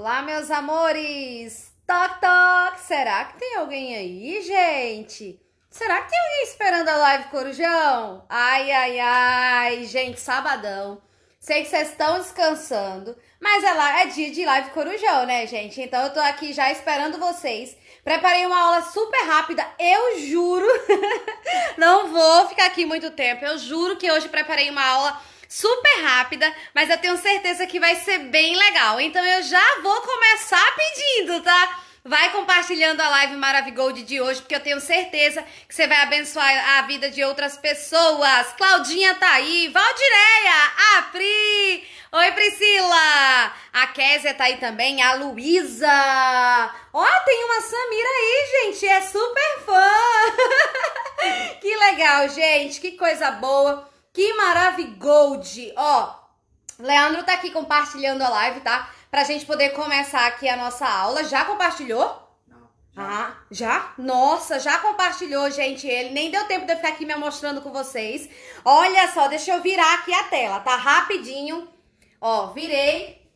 Olá, meus amores! Toc, toc! Será que tem alguém aí, gente? Será que tem alguém esperando a live Corujão? Ai, ai, ai, gente, sabadão. Sei que vocês estão descansando, mas é, lá, é dia de live Corujão, né, gente? Então eu tô aqui já esperando vocês. Preparei uma aula super rápida, eu juro. Não vou ficar aqui muito tempo. Eu juro que hoje preparei uma aula super rápida, mas eu tenho certeza que vai ser bem legal. Então eu já vou começar pedindo, tá? Vai compartilhando a live Maravigold de hoje, porque eu tenho certeza que você vai abençoar a vida de outras pessoas. Claudinha tá aí, Valdireia, a Pri, oi Priscila, a Késia tá aí também, a Luísa. Ó, tem uma Samira aí, gente, é super fã. que legal, gente, que coisa boa. Que maravigold! Ó, Leandro tá aqui compartilhando a live, tá? Pra gente poder começar aqui a nossa aula. Já compartilhou? Não. Ah, já? Nossa, já compartilhou, gente. Ele nem deu tempo de eu ficar aqui me mostrando com vocês. Olha só, deixa eu virar aqui a tela, tá? Rapidinho. Ó, virei.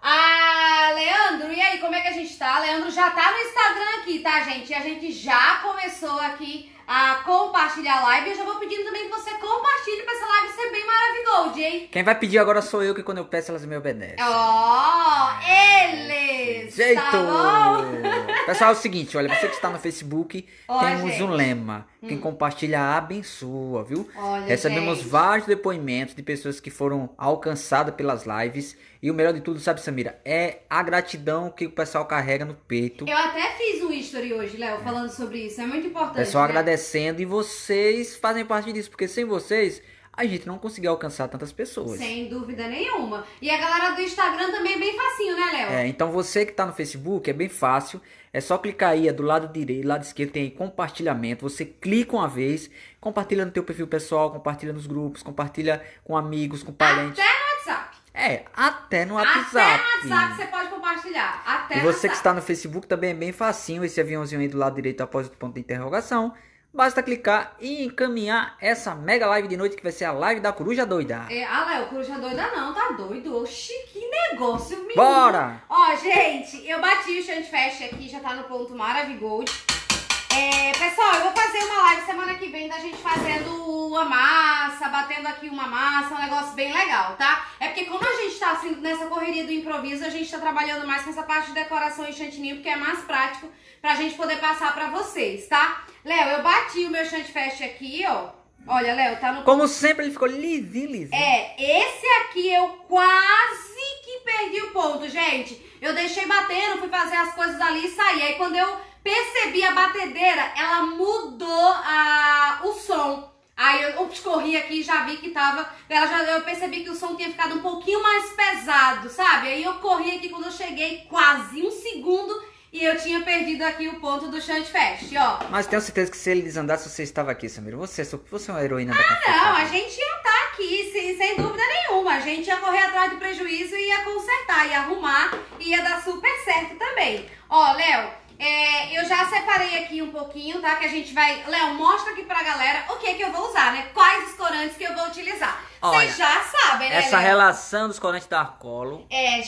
Ah, Leandro, e aí, como é que a gente tá? Leandro já tá no Instagram aqui, tá, gente? E a gente já começou aqui a compartilhar a live. Eu já vou pedindo também que você compartilhe pra essa live ser bem maravilhosa, hein? Quem vai pedir agora sou eu, que quando eu peço elas me obedecem. Ó, oh, eles! Jeito! Tá? Pessoal, é o seguinte, olha, você que está no Facebook, Ó, temos gente. Hum. um lema. Quem compartilha abençoa, viu? Olha, Recebemos gente. vários depoimentos de pessoas que foram alcançadas pelas lives. E o melhor de tudo, sabe, Samira? É a gratidão que o pessoal carrega no peito. Eu até fiz um history hoje, Léo, falando sobre isso. É muito importante. pessoal né? agradecendo e vocês fazem parte disso, porque sem vocês a gente não conseguia alcançar tantas pessoas. Sem dúvida nenhuma. E a galera do Instagram também é bem facinho, né, Léo? É, então você que está no Facebook é bem fácil. É só clicar aí é do lado direito, lado esquerdo tem aí compartilhamento. Você clica uma vez, compartilha no teu perfil pessoal, compartilha nos grupos, compartilha com amigos, com parentes. Até no WhatsApp. É, até no Até WhatsApp. no WhatsApp você pode compartilhar. Até E você que está no Facebook também é bem facinho, esse aviãozinho aí do lado direito após o ponto de interrogação. Basta clicar e encaminhar essa mega live de noite que vai ser a live da Coruja Doida. É, ah, Léo, coruja doida não, tá doido? Oxi, que negócio, menino. Bora! Ó, gente, eu bati o Chantfest aqui, já tá no ponto Maravigold. É, pessoal, eu vou fazer uma live semana que vem da gente fazendo uma massa, batendo aqui uma massa, um negócio bem legal, tá? É porque como a gente tá assim, nessa correria do improviso, a gente tá trabalhando mais com essa parte de decoração e chantininho, porque é mais prático pra gente poder passar pra vocês, tá? Léo, eu bati o meu Chantfest aqui, ó. Olha, Léo, tá no Como sempre, ele ficou lisinho, lisinho. é, esse aqui eu quase que perdi o ponto, gente. Eu deixei batendo, fui fazer as coisas ali e saí. Aí quando eu percebi a batedeira, ela mudou a, o som. Aí eu ups, corri aqui e já vi que tava. Ela já, eu percebi que o som tinha ficado um pouquinho mais pesado, sabe? Aí eu corri aqui quando eu cheguei, quase um segundo, e eu tinha perdido aqui o ponto do Chant Fest, ó. Mas tenho certeza que se ele desandasse, você estava aqui, Samira. Você, você é uma heroína da Não, confortável. a gente ia estar aqui, sem, sem dúvida nenhuma. A gente ia correr atrás do prejuízo e ia consertar, ia arrumar e ia dar super certo também. Ó, Léo, é, eu já separei aqui um pouquinho, tá? Que a gente vai. Léo, mostra aqui pra galera o que que eu vou usar, né? Quais os corantes que eu vou utilizar. Vocês já sabem, né? Essa Léo? relação dos corantes da Arcolo É, com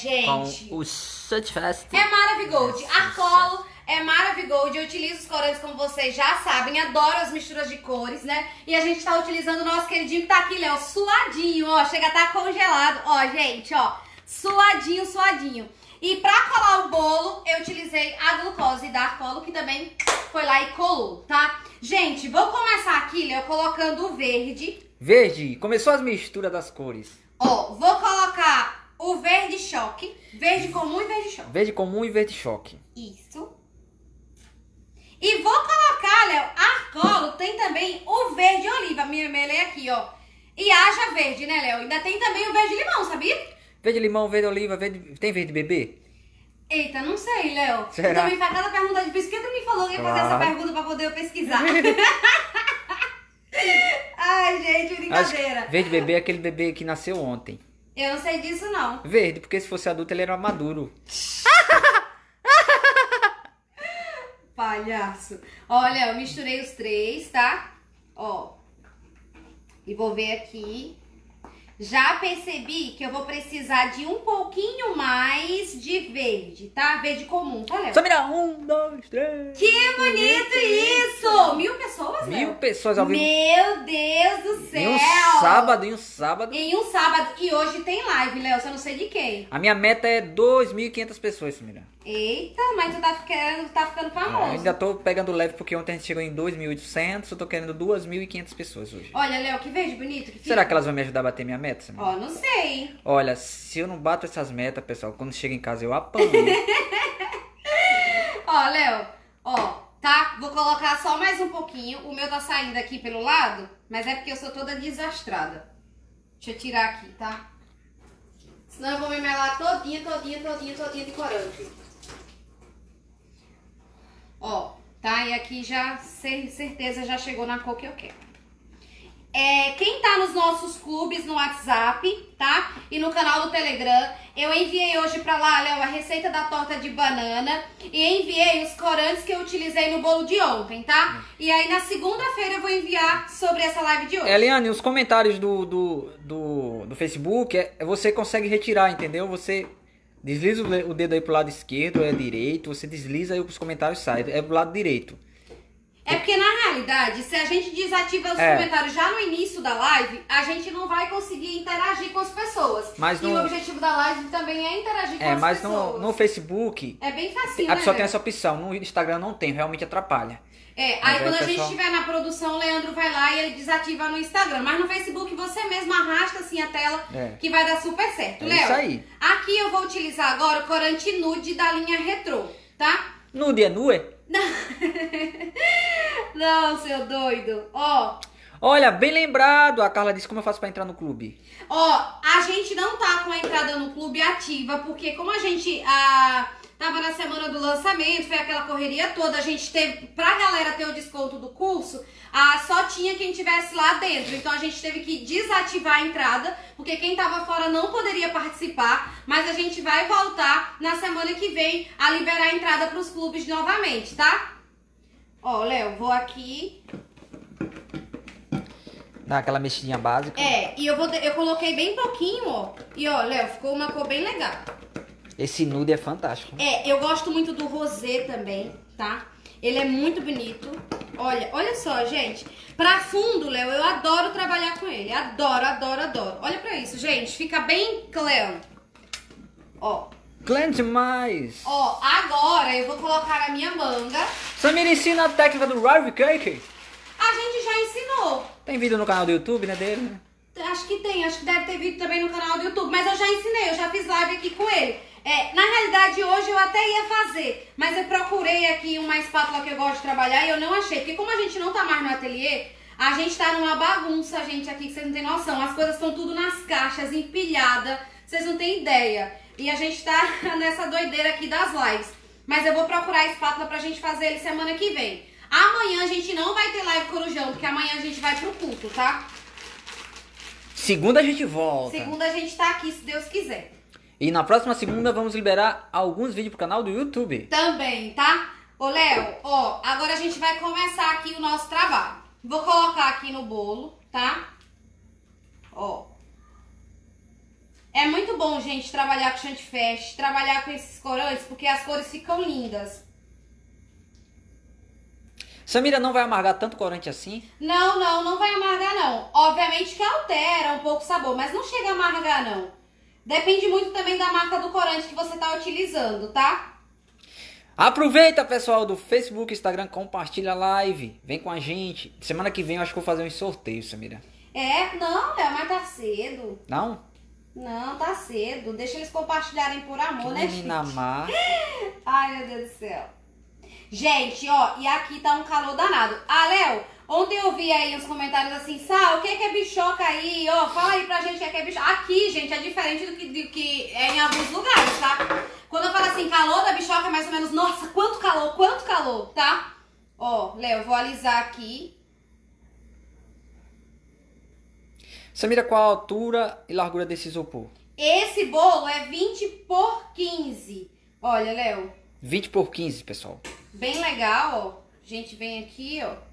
gente. o Sunfest. É Maravigold. Arcolo é Maravigold. Eu utilizo os corantes, como vocês já sabem. Adoro as misturas de cores, né? E a gente tá utilizando o nosso queridinho que tá aqui, Léo, suadinho, ó. Chega a tá congelado. Ó, gente, ó. Suadinho, suadinho. E pra colar o bolo, eu utilizei a glucose da Arcolo, que também foi lá e colou, tá? Gente, vou começar aqui, Léo, colocando o verde. Verde, começou as misturas das cores. Ó, vou colocar o verde choque. Verde comum e verde choque. Verde comum e verde choque. Isso. E vou colocar, Léo, arcolo, tem também o verde oliva. Me melei aqui, ó. E haja verde, né, Léo? Ainda tem também o verde limão, sabia? Verde limão, verde oliva, verde... tem verde bebê? Eita, não sei, Léo. Será? Tu me faz cada pergunta difícil. que tu me falou que ia fazer essa pergunta pra poder eu pesquisar? Ai, gente, brincadeira. verde bebê é aquele bebê que nasceu ontem. Eu não sei disso, não. Verde, porque se fosse adulto ele era maduro. Palhaço. Olha, eu misturei os três, tá? Ó. E vou ver aqui. Já percebi que eu vou precisar de um pouquinho mais de verde, tá? Verde comum, tá, Léo? Samira, um, dois, três. Que bonito isso! Mil pessoas, Léo? Mil pessoas ao vivo. Meu Deus do céu! Em um sábado, em um sábado. Em um sábado. E hoje tem live, Léo, eu não sei de quem. A minha meta é 2.500 pessoas, Samira. Eita, mas tu tá ficando, tá ficando Eu famoso. ainda tô pegando leve porque ontem a gente chegou em 2.800, eu tô querendo 2.500 pessoas hoje. Olha, Léo, que verde bonito que. Será que elas vão me ajudar a bater minha meta? Ó, não sei. Olha, se eu não bato essas metas, pessoal, quando chega em casa eu apanho. Ó, Léo, ó, tá? Vou colocar só mais um pouquinho. O meu tá saindo aqui pelo lado, mas é porque eu sou toda desastrada. Deixa eu tirar aqui, tá? Senão eu vou me melar todinha, todinha, todinha, todinha de corante. Ó, tá? E aqui já, cer- certeza, já chegou na cor que eu quero. É, quem tá nos nossos clubes no WhatsApp, tá? E no canal do Telegram, eu enviei hoje pra lá, Léo, a receita da torta de banana e enviei os corantes que eu utilizei no bolo de ontem, tá? E aí na segunda-feira eu vou enviar sobre essa live de hoje. Eliane, os comentários do, do, do, do Facebook, é, você consegue retirar, entendeu? Você desliza o dedo aí pro lado esquerdo, é direito, você desliza aí os comentários saem, é pro lado direito. É porque na realidade, se a gente desativa os É. comentários já no início da live, a gente não vai conseguir interagir com as pessoas. Mas e no- o objetivo da live também é interagir com É, as mas pessoas. no, no Facebook, É bem facinho, a né? pessoa tem essa opção, no Instagram não tem, realmente atrapalha. É, aí aí quando a gente estiver na produção, o Leandro vai lá e ele desativa no Instagram. Mas no Facebook você mesmo arrasta assim a tela É. que vai dar super certo. É Léo, isso aí. aqui eu vou utilizar agora o corante nude da linha retrô, tá? Nude é nue? Não, seu doido. Ó, Olha, bem lembrado, a Carla disse como eu faço pra entrar no clube. Ó, a gente não tá com a entrada no clube ativa, porque como a gente ah, tava na semana do lançamento, foi aquela correria toda, a gente teve, pra galera ter o desconto do curso, ah, só tinha quem tivesse lá dentro. Então a gente teve que desativar a entrada, porque quem tava fora não poderia participar, mas a gente vai voltar na semana que vem a liberar a entrada pros clubes novamente, tá? Ó, Léo, vou aqui. Dá aquela mexidinha básica. É, e eu, vou, eu coloquei bem pouquinho, ó. E ó, Léo, ficou uma cor bem legal. Esse nude é fantástico. É, eu gosto muito do rosé também, tá? Ele é muito bonito. Olha, olha só, gente. Pra fundo, Léo, eu adoro trabalhar com ele. Adoro, adoro, adoro. Olha pra isso, gente. Fica bem claro. Ó. Clã demais. Ó, agora eu vou colocar a minha manga. Samira ensina a técnica do Rive Cake. A gente já ensinou. Tem vídeo no canal do YouTube, né, dele, né? Acho que tem, acho que deve ter vídeo também no canal do YouTube, mas eu já ensinei, eu já fiz live aqui com ele. É, na realidade, hoje eu até ia fazer, mas eu procurei aqui uma espátula que eu gosto de trabalhar e eu não achei. Porque como a gente não tá mais no ateliê, a gente tá numa bagunça, gente, aqui, que vocês não têm noção. As coisas estão tudo nas caixas, empilhada, vocês não têm ideia. E a gente tá nessa doideira aqui das lives. Mas eu vou procurar a espátula pra gente fazer ele semana que vem. Amanhã a gente não vai ter live corujão, porque amanhã a gente vai pro culto, tá? Segunda a gente volta. Segunda a gente tá aqui, se Deus quiser. E na próxima segunda vamos liberar alguns vídeos pro canal do YouTube. Também, tá? Ô, Léo, ó, agora a gente vai começar aqui o nosso trabalho. Vou colocar aqui no bolo, tá? Ó. É muito bom, gente, trabalhar com chantifeste, trabalhar com esses corantes, porque as cores ficam lindas. Samira não vai amargar tanto corante assim? Não, não, não vai amargar, não. Obviamente que altera um pouco o sabor, mas não chega a amargar, não. Depende muito também da marca do corante que você tá utilizando, tá? Aproveita, pessoal do Facebook, Instagram, compartilha a live. Vem com a gente. Semana que vem eu acho que vou fazer uns sorteios, Samira. É, não, Léo, mas tá cedo. Não? Não, tá cedo. Deixa eles compartilharem por amor, né, gente? Má. Ai, meu Deus do céu. Gente, ó, e aqui tá um calor danado. Ah, Léo, ontem eu vi aí os comentários assim, Sal, o que que é bichoca aí? Ó, fala aí pra gente o que é que é bichoca. Aqui, gente, é diferente do que, do que é em alguns lugares, tá? Quando eu falo assim, calor da bichoca, é mais ou menos, nossa, quanto calor, quanto calor, tá? Ó, Léo, vou alisar aqui. Samira, qual a altura e largura desse isopor? Esse bolo é 20 por 15. Olha, Léo, 20 por 15, pessoal. bem legal, ó. A gente vem aqui, ó.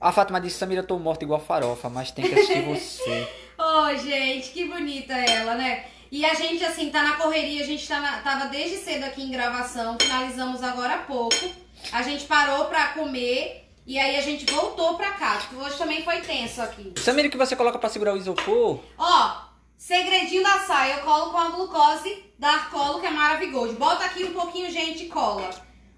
A Fátima disse, Samira, eu tô morta igual farofa, mas tem que assistir você. Ô, gente, que bonita ela, né? E a gente, assim, tá na correria, a gente tá na- tava desde cedo aqui em gravação, finalizamos agora há pouco. A gente parou pra comer e aí a gente voltou pra casa. porque Hoje também foi tenso aqui. Samira, o que você coloca pra segurar o isopor? Ó, segredinho da saia, eu colo com a glucose da Arcolo, que é maravilhoso. Bota aqui um pouquinho, gente, e cola.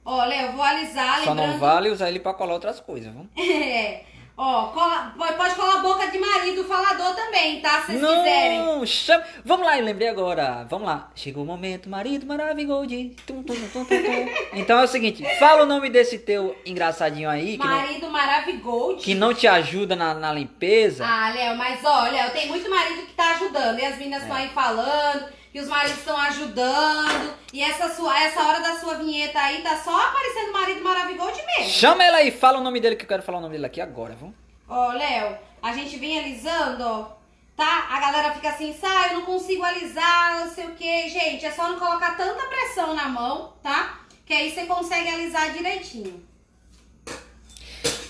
Ó, Léo, eu vou alisar, Só lembrando... não vale usar ele pra colar outras coisas, viu? É. Ó, cola- pode, colar a boca de marido falador também, tá? Se vocês quiserem. Não, chama... Vamos lá, eu lembrei agora. Vamos lá. Chegou o momento, marido maravilhoso. Tum, tum, tum, tum. Então é o seguinte, fala o nome desse teu engraçadinho aí, que não, Marido maravigold. que não te ajuda na, na limpeza. Ah, Léo, mas ó, Léo, tem muito marido que tá ajudando. E as meninas estão aí falando, e os maridos estão ajudando. E essa, sua, essa hora da sua vinheta aí tá só aparecendo marido maravigold mesmo. Chama ela aí, fala o nome dele que eu quero falar o nome dele aqui agora, viu? Ó, Léo, a gente vem alisando, ó. Tá? A galera fica assim, sai, eu não consigo alisar, não sei o que. Gente, é só não colocar tanta pressão na mão, tá? Que aí você consegue alisar direitinho.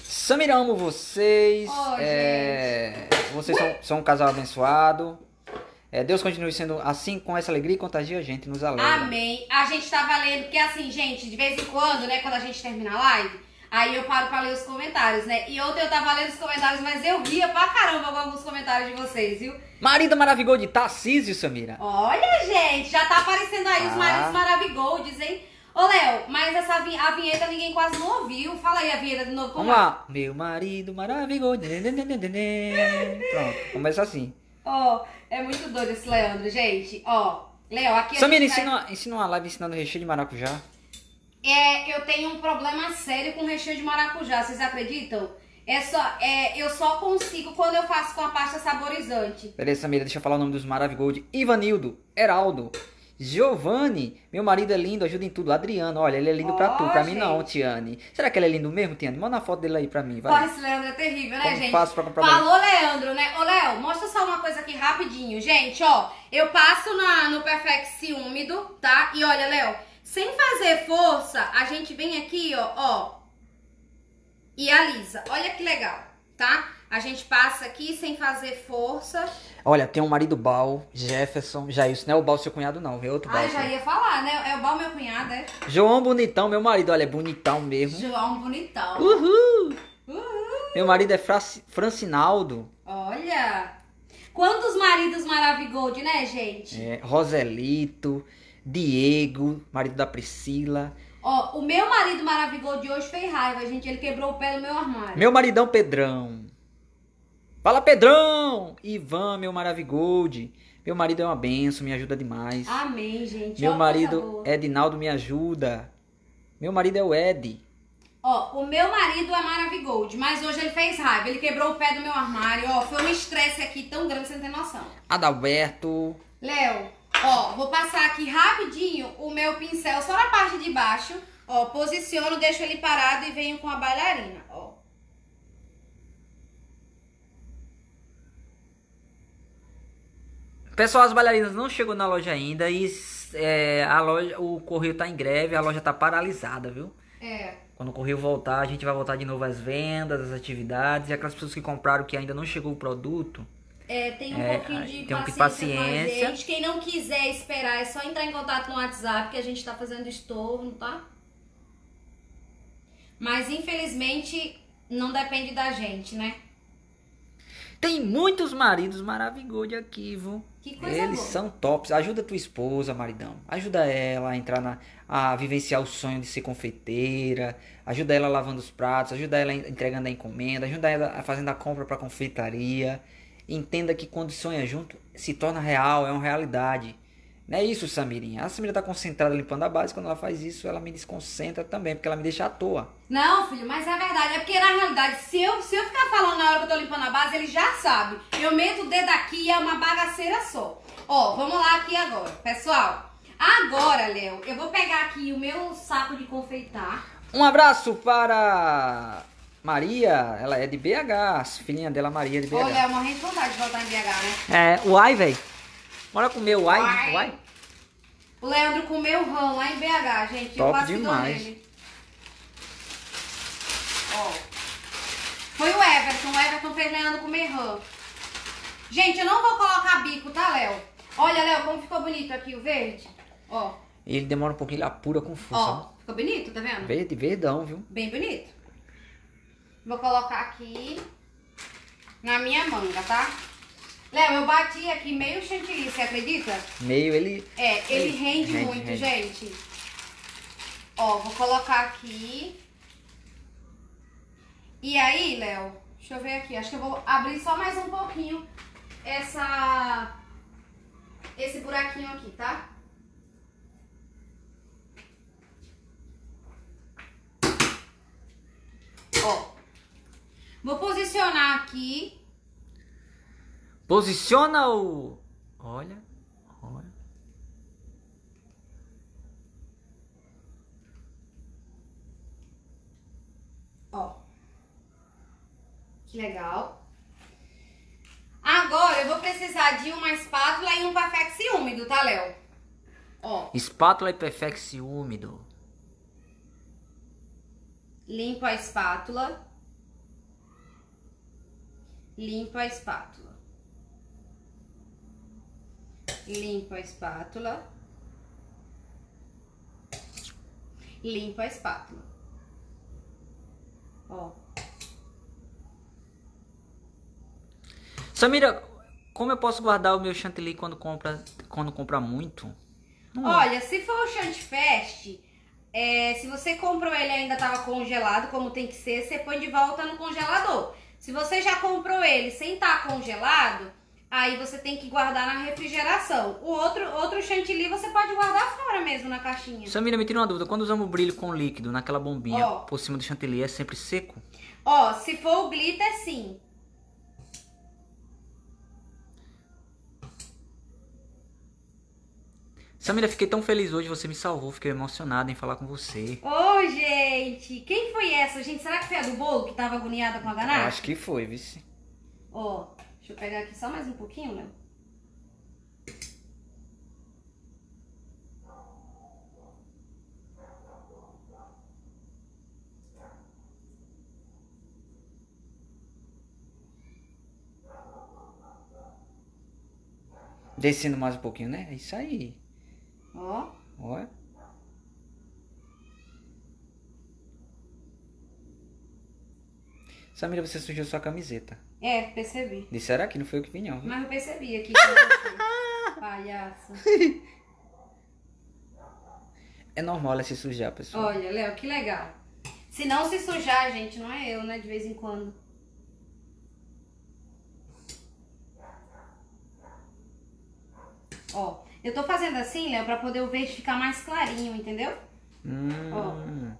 Samira, amo vocês. Oh, É, Vocês são, são um casal abençoado. É, Deus continue sendo assim, com essa alegria e contagia a gente, nos alegra. Amém. A gente tá valendo, porque assim, gente, de vez em quando, né, quando a gente termina a live, aí eu paro pra ler os comentários, né? E ontem eu tava lendo os comentários, mas eu ria pra caramba com alguns comentários de vocês, viu? Marido maravilhoso de Tarcísio, Samira. Olha, gente, já tá aparecendo aí os Ah. maridos maravigoldes, hein? Ô, Léo, mas essa vi- a vinheta ninguém quase não ouviu. Fala aí a vinheta de novo. como Vamos lá. Meu marido maravilhoso. Pronto, começa assim. Ó, é muito doido esse Leandro, gente. Ó, Léo, aqui Samira, gente vai- ensina, ensina uma live ensinando recheio de maracujá. É, eu tenho um problema sério com recheio de maracujá, vocês acreditam? É só, é, eu só consigo quando eu faço com a pasta saborizante. Beleza, Samira, deixa eu falar o nome dos maravilhosos. Ivanildo, Heraldo, Giovanni, meu marido é lindo, ajuda em tudo. Adriano, olha, ele é lindo pra tu, pra mim não, gente. Tiane. Será que ele é lindo mesmo, Tiane? Manda a foto dele aí pra mim, vai. Olha, esse Leandro é terrível, né, Como gente? faço pra comprar Falou, Leandro, né? Ô, Léo, mostra só uma coisa aqui rapidinho. Gente, ó, eu passo na, no Perfex úmido, tá? E olha, Léo, sem fazer força, a gente vem aqui, ó, ó, e alisa. Olha que legal, tá? A gente passa aqui sem fazer força. Olha, tem um marido Bal, Jefferson, Jailson, não é o Bal seu cunhado não, é outro Bal. Ah, já ia falar, né? É o Bal, meu cunhado, é? João Bonitão, meu marido, olha, é bonitão mesmo. João Bonitão. Uhul! Uhul. Meu marido é Franci- Francinaldo, Olha! Quantos maridos maravigold, né, gente? é, Roselito, Diego, marido da Priscila. Ó, o meu marido maravigold de hoje fez raiva, gente. Ele quebrou o pé do meu armário. Meu maridão Pedrão. Fala Pedrão! Ivan, meu maravigold. Meu marido é uma benção, me ajuda demais. Amém, gente. meu marido boa. Edinaldo me ajuda. Meu marido é o Ed. Ó, o meu marido é maravigold, mas hoje ele fez raiva. Ele quebrou o pé do meu armário. Ó, foi um estresse aqui tão grande, você não tem noção. Adalberto. Léo, ó, vou passar aqui rapidinho o meu pincel só na parte de baixo. Ó, posiciono, deixo ele parado e venho com a bailarina, ó. Pessoal, as bailarinas não chegou na loja ainda e é, a loja, o correio tá em greve, a loja tá paralisada, viu? É. Quando o correio voltar, a gente vai voltar de novo às vendas, às atividades e aquelas pessoas que compraram que ainda não chegou o produto. É, tem um É, pouquinho de tem um paciência, a paciência. gente. Quem não quiser esperar, é só entrar em contato no WhatsApp que a gente tá fazendo estorno, tá? Mas infelizmente não depende da gente, né? Tem muitos maridos maravilhosos aqui, viu? Que coisa Eles boa. são tops. Ajuda tua esposa, maridão. Ajuda ela a entrar na. a vivenciar o sonho de ser confeiteira. Ajuda ela lavando os pratos. Ajuda ela entregando a encomenda. Ajuda ela a fazendo a compra pra confeitaria. Entenda que quando sonha junto, se torna real, é uma realidade. Não é isso, Samirinha. A Samira tá concentrada limpando a base. Quando ela faz isso, ela me desconcentra também, porque ela me deixa à toa. Não, filho, mas é verdade. É porque na realidade, se eu, se eu ficar falando na hora que eu tô limpando a base, ele já sabe. Eu meto o dedo aqui e é uma bagaceira só. Ó, vamos lá aqui agora. Pessoal, agora, Léo, eu vou pegar aqui o meu saco de confeitar. Um abraço para Maria, ela é de BH, filhinha dela Maria de BH. Ô, Léo, morrendo de vontade de voltar em BH, né? É, uai, velho. Bora comer uai, Uai. uai. O Leandro comeu rã lá em BH, gente. eu Top dou demais. Ó. Foi o Everton. O Everton fez Leandro comer rã. Gente, eu não vou colocar bico, tá, Léo? Olha, Léo, como ficou bonito aqui o verde. Ó. Ele demora um pouquinho, ele apura com força. Ó, ficou bonito, tá vendo? Verde, verdão, viu? Bem bonito. Vou colocar aqui na minha manga, tá? Léo, eu bati aqui meio chantilly, você acredita? Meio ele. É, ele, Ele rende, rende, muito, rende. gente. Ó, vou colocar aqui. E aí, Léo, deixa eu ver aqui. Acho que eu vou abrir só mais um pouquinho essa esse buraquinho aqui, tá? Ó. Vou posicionar aqui. Posiciona o. Olha. Olha. Ó. Que legal. Agora eu vou precisar de uma espátula e um Perfex úmido, tá, Léo? Ó, Espátula e Perfex úmido. limpo a espátula. Limpo a espátula. Limpo a espátula. Limpo a espátula. Ó. Samira, como eu posso guardar o meu chantilly quando compra, quando compra muito? Não- Olha, se for o Chantifest, é, se você comprou ele e ainda tava congelado, como tem que ser, você põe de volta no congelador. Se você já comprou ele sem estar congelado, aí você tem que guardar na refrigeração. O outro, outro chantilly você pode guardar fora mesmo na caixinha. Samira, me tira uma dúvida. Quando usamos brilho com líquido naquela bombinha Ó. por cima do chantilly, é sempre seco? Ó, se for o glitter, sim. Samira, fiquei tão feliz hoje, você me salvou, fiquei emocionado em falar com você. Ô, gente, quem foi essa? Gente, será que foi a do bolo que tava agoniada com a Eu ganache? acho que foi, vice. Ó, deixa eu pegar aqui só mais um pouquinho, Léo. Descendo mais um pouquinho, né? É isso aí. Ó. Olha. Samira, você sujou sua camiseta. É, percebi. Disseram aqui, não foi eu que vi não. Mas eu percebi aqui. que eu deixei. Palhaça. É normal ela se sujar, pessoal. Olha, Léo, que legal. Se não se sujar, gente, não é eu, né? De vez em quando. Ó, eu tô fazendo assim, Léo, pra poder o verde ficar mais clarinho, entendeu? Hum.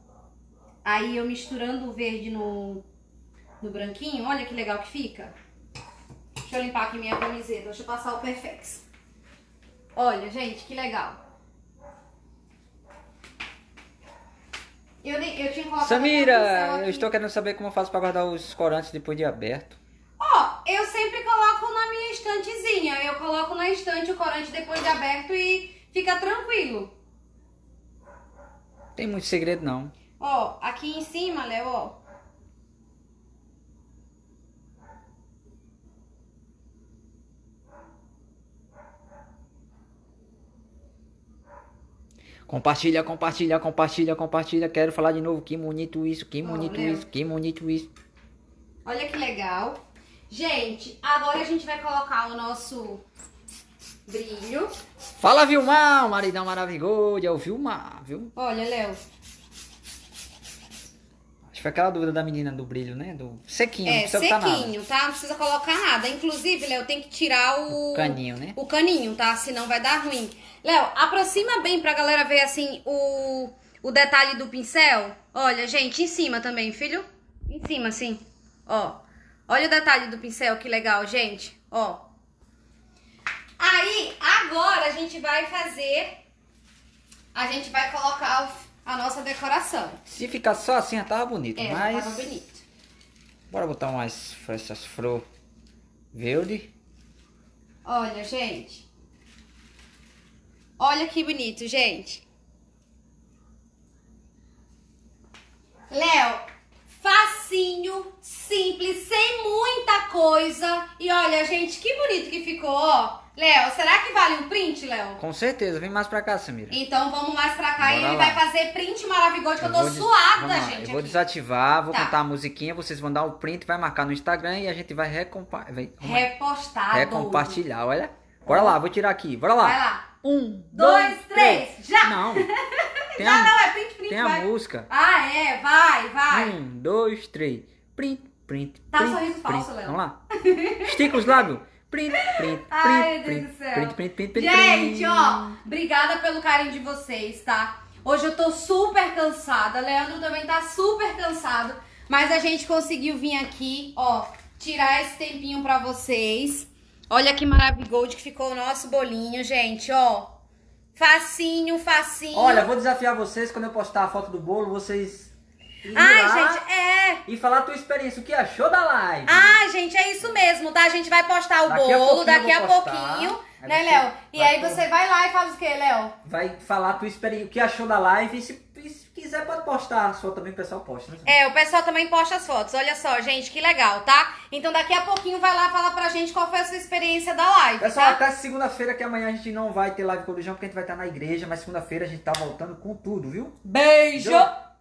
Aí eu misturando o verde no, no branquinho, olha que legal que fica. Deixa eu limpar aqui minha camiseta, deixa eu passar o Perfex. Olha, gente, que legal. Eu, nem, eu tinha colocado Samira, eu estou querendo saber como eu faço para guardar os corantes depois de aberto. Ó, eu sempre coloco na minha estantezinha. Eu coloco na estante o corante depois de aberto e fica tranquilo. Tem muito segredo não. Ó, aqui em cima, Léo, ó. Compartilha, compartilha, compartilha, compartilha. Quero falar de novo. Que bonito isso, que bonito isso, que bonito isso. Olha que legal. Gente, agora a gente vai colocar o nosso brilho. Fala, Vilmar, maridão maravilhoso. É o Vilmar, viu? Olha, Léo. Foi aquela dúvida da menina do brilho, né? Do sequinho, não É, precisa botar nada. sequinho, tá? Não precisa colocar nada. Inclusive, Léo, tem que tirar o... O caninho, né? O caninho, tá? Senão vai dar ruim. Léo, aproxima bem pra galera ver, assim, o, o detalhe do pincel. Olha, gente, em cima também, filho. Em cima, assim. Ó. Olha o detalhe do pincel, que legal, gente. Ó. Aí, agora a gente vai fazer... A gente vai colocar o- a nossa decoração. Se ficar só assim, já tava bonito. É, mas. tava bonito. Bora botar umas essas flor verde. Olha, gente. Olha que bonito, gente. Léo, fa facinho, simples, sem muita coisa. E olha, gente, que bonito que ficou, ó. Léo, será que vale um print, Léo? Com certeza, vem mais pra cá, Samira. Então vamos mais pra cá Bora e ele lá. vai fazer print maravilhoso, que eu, tô vou des- suada, gente. Eu vou aqui. desativar, vou Tá. cantar a musiquinha, vocês vão dar o print, vai marcar no Instagram e a gente vai, recompa vai Repostado. recompartilhar, olha. Bora lá, vou tirar aqui, bora lá. Vai lá. Um, Dois, três, já! Não. Tem Já a, não, é print, print, tem a vai. música. Ah, é, vai, vai. Um, dois, três. Print, print, Tá print. sorriso print. falso, Léo. Vamos lá. Estica os lábios. Print, print, Ai, print, print, print, print, print, print, Gente, ó, obrigada pelo carinho de vocês, tá? Hoje eu tô super cansada, Leandro também tá super cansado, mas a gente conseguiu vir aqui, ó, tirar esse tempinho pra vocês. Olha que maravilhoso que ficou o nosso bolinho, gente, ó. Facinho, facinho. Olha, vou desafiar vocês quando eu postar a foto do bolo, vocês irem Ai, lá gente, é. e falar a tua experiência, o que achou da live. Ai, gente, é isso mesmo, tá? A gente vai postar o Daqui a bolo pouquinho daqui a postar. pouquinho, né, Léo? E aí você vai lá e faz o quê, Léo? Vai falar a tua experiência, o que achou da live e se, e se quiser pode postar a sua também, o pessoal posta, né? É, o pessoal também posta as fotos. Olha só, gente, que legal, tá? Então daqui a pouquinho vai lá falar pra gente qual foi a sua experiência da live, Pessoal, tá? até segunda-feira, que amanhã a gente não vai ter live Corujão, porque a gente vai estar na igreja, mas segunda-feira a gente tá voltando com tudo, viu? Beijo! Beijo.